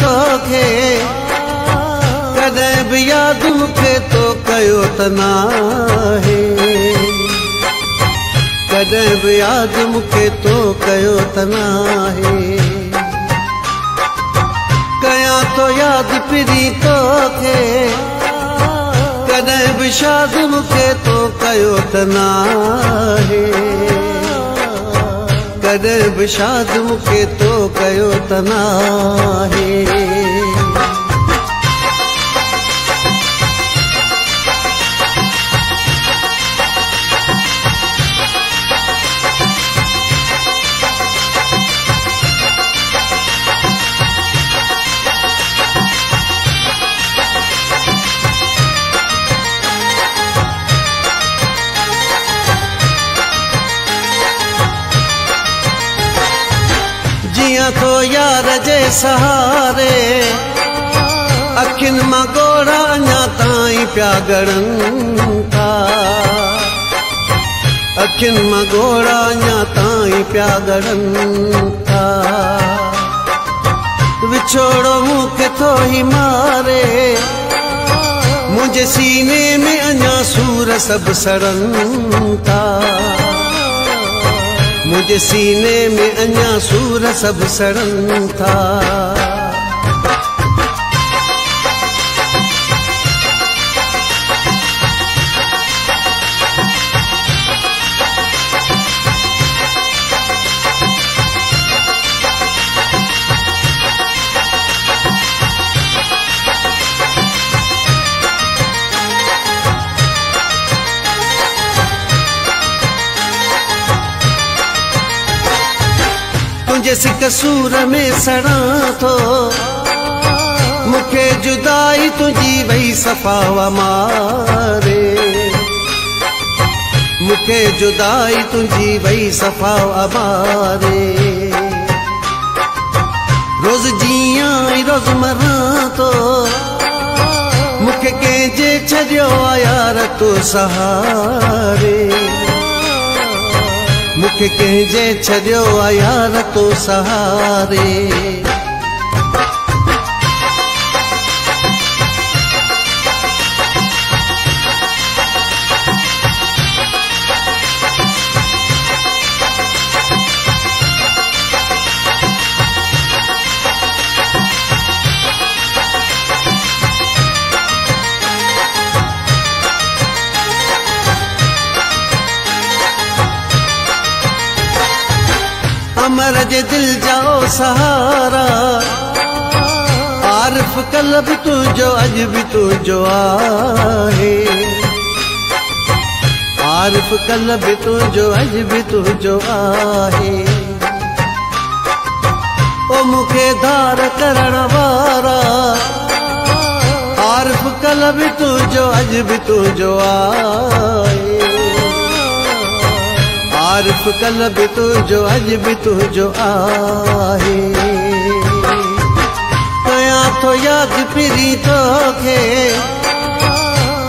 توکي. ڪڏهن به ياد مون کي تو ڪيو ته ناهي. ڪڏهن به ياد مون کي تو ڪيو ته ناهي. ڪيان ٿو ياد ڦري توکي. ڪڏهن به شاد مون کي تو ڪيو ته ناهي ڪڏهن به شاد مون کي تو ڪيو ته ٿو يار جي سهاري. اکين مان گوڙا اڃا تائين پيا اکين مان گوڙا اڃا تائين پيا گڙن ٿا. وڇوڙو مون کي ٿو ئي ماري. منهنجي سيني ۾ اڃا سور سڀ سڙن ٿا منهنجي سيني ۾ اڃا سور سڀ سڙن ٿا تنهنجي سڪ سور ۾ سڙا ٿو مون کي جدائي تنهنجي وئي سفاوا ماري. مون کي جدائي تنهنجي وئي سفاوا ماري. روز ئي روز مران ٿو مون کي ڪنهن جي ڇڏيو آهي يار تو سهاري ڪنهن جي ڇڏيو آهي يار تو سهاري दिल जाओ सहारा। आरफ कलब तू जो अज भी तू जो आए आरफ कलब तू जो अज भी तू जो आए ओ मुखे धार करण वारा। आरफ कलब तू जो अज भी तू जो आहे। عارف ڪل به تنهنجو اڄ به تنهنجو آهي. ياد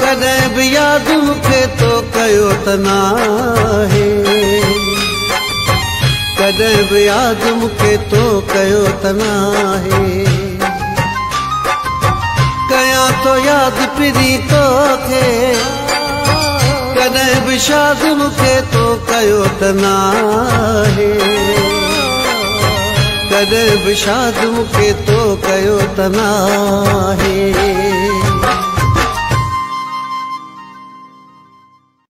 ڪڏهن به ياد مون کي ڪڏهن به ياد مون کي تو ڪيو ته ياد ڦري توکي ڪڏهن به شاد مون کي ڪيو ته نه آهي ڪڏهن به شاد مون کي تو ڪيو ته نه آهي